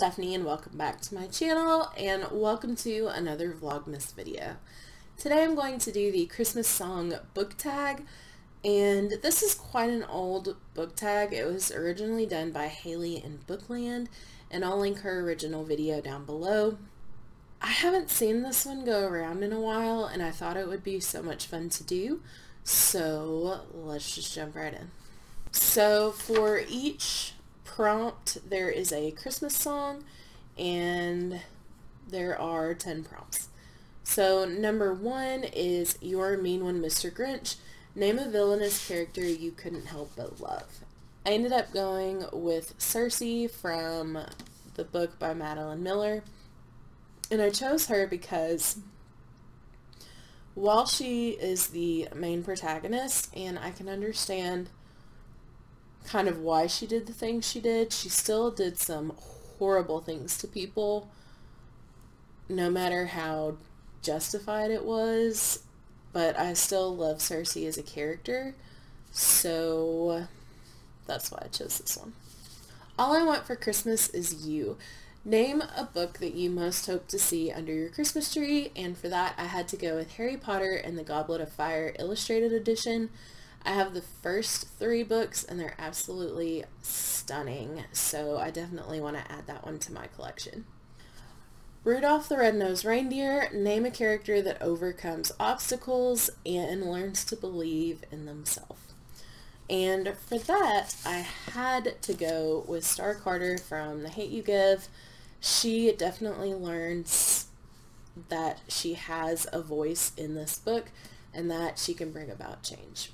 Stephanie and welcome back to my channel and welcome to another Vlogmas video. Today I'm going to do the Christmas song book tag and this is quite an old book tag. It was originally done by Hailey in Bookland and I'll link her original video down below. I haven't seen this one go around in a while and I thought it would be so much fun to do so let's just jump right in. So for each prompt, there is a Christmas song, and there are 10 prompts. So number one is You're a Mean One, Mr. Grinch. Name a villainous character you couldn't help but love. I ended up going with Circe from the book by Madeline Miller. And I chose her because while she is the main protagonist and I can understand kind of why she did the things she did, she still did some horrible things to people, no matter how justified it was. But I still love Circe as a character, so that's why I chose this one. All I Want for Christmas is You. Name a book that you most hope to see under your Christmas tree, and for that I had to go with Harry Potter and the Goblet of Fire Illustrated Edition. I have the first three books and they're absolutely stunning, so I definitely want to add that one to my collection. Rudolph the Red-Nosed Reindeer, name a character that overcomes obstacles and learns to believe in themselves. And for that, I had to go with Starr Carter from The Hate U Give. She definitely learns that she has a voice in this book and that she can bring about change.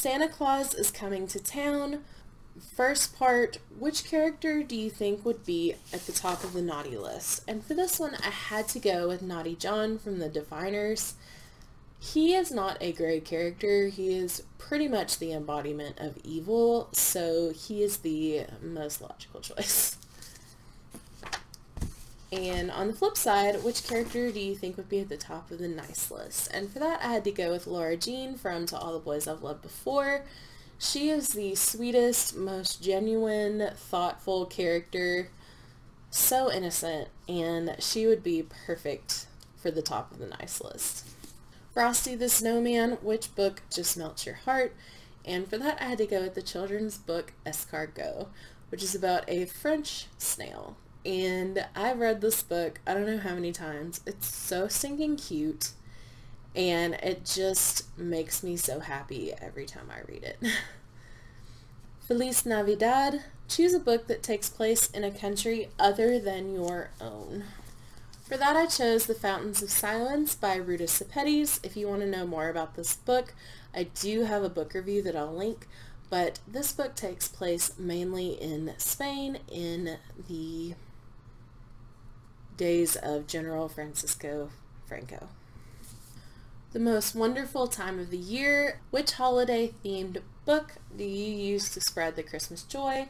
Santa Claus is coming to town. First part, which character do you think would be at the top of the naughty list? And for this one, I had to go with Naughty John from the Diviners. He is not a great character. He is pretty much the embodiment of evil, so he is the most logical choice. And on the flip side, which character do you think would be at the top of the nice list? And for that, I had to go with Lara Jean from To All the Boys I've Loved Before. She is the sweetest, most genuine, thoughtful character. So innocent, and she would be perfect for the top of the nice list. Frosty the Snowman, which book just melts your heart? And for that, I had to go with the children's book Escargot, which is about a French snail and I've read this book I don't know how many times. It's so stinking cute and it just makes me so happy every time I read it. Feliz Navidad. Choose a book that takes place in a country other than your own. For that I chose The Fountains of Silence by Ruta Sepetys. If you want to know more about this book, I do have a book review that I'll link, but this book takes place mainly in Spain in the days of General Francisco Franco. The most wonderful time of the year. Which holiday themed book do you use to spread the Christmas joy?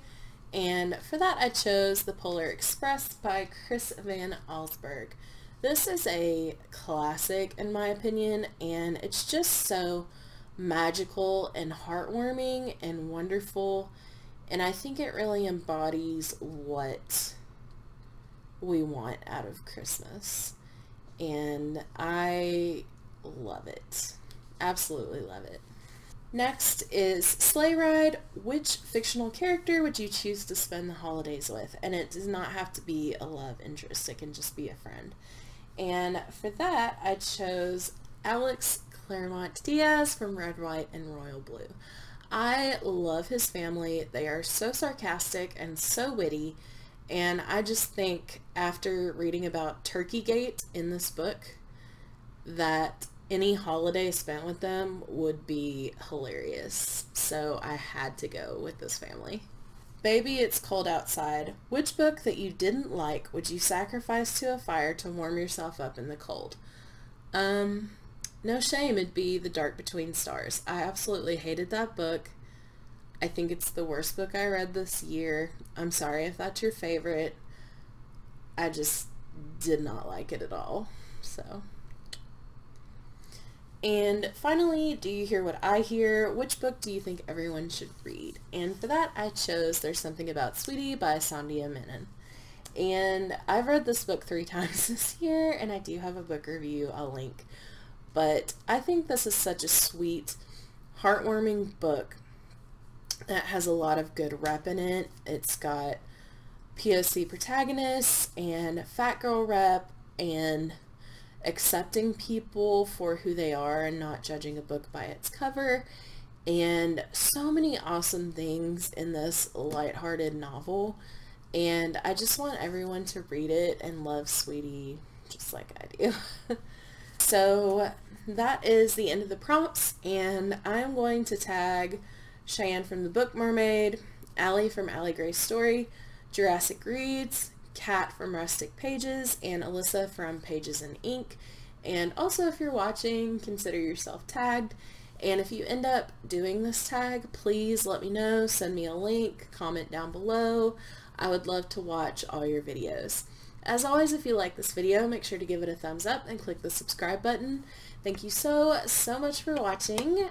And for that I chose The Polar Express by Chris Van Allsburg. This is a classic in my opinion and it's just so magical and heartwarming and wonderful and I think it really embodies what we want out of Christmas. And I love it. Absolutely love it. Next is Sleigh Ride. Which fictional character would you choose to spend the holidays with? And it does not have to be a love interest. It can just be a friend. And for that, I chose Alex Claremont Diaz from Red, White, and Royal Blue. I love his family. They are so sarcastic and so witty and I just think after reading about Turkeygate in this book that any holiday spent with them would be hilarious. So I had to go with this family. Baby, It's Cold Outside. Which book that you didn't like would you sacrifice to a fire to warm yourself up in the cold? Um, no shame, it'd be The Dark Between Stars. I absolutely hated that book. I think it's the worst book I read this year. I'm sorry if that's your favorite. I just did not like it at all. So. And finally, do you hear what I hear? Which book do you think everyone should read? And for that, I chose There's Something About Sweetie by Sandhya Menon. And I've read this book three times this year, and I do have a book review I'll link. But I think this is such a sweet, heartwarming book that has a lot of good rep in it. It's got POC protagonists and fat girl rep and accepting people for who they are and not judging a book by its cover and so many awesome things in this lighthearted novel and I just want everyone to read it and love Sweetie just like I do. so that is the end of the prompts and I'm going to tag Shyanne from the Book Mermaid, Alli from Allie Gray's Story, Jurassic Reads, Kat from Rustic Pages, and Alyssa from Pages and Ink. And also if you're watching, consider yourself tagged. And if you end up doing this tag, please let me know, send me a link, comment down below. I would love to watch all your videos. As always, if you like this video, make sure to give it a thumbs up and click the subscribe button. Thank you so, so much for watching,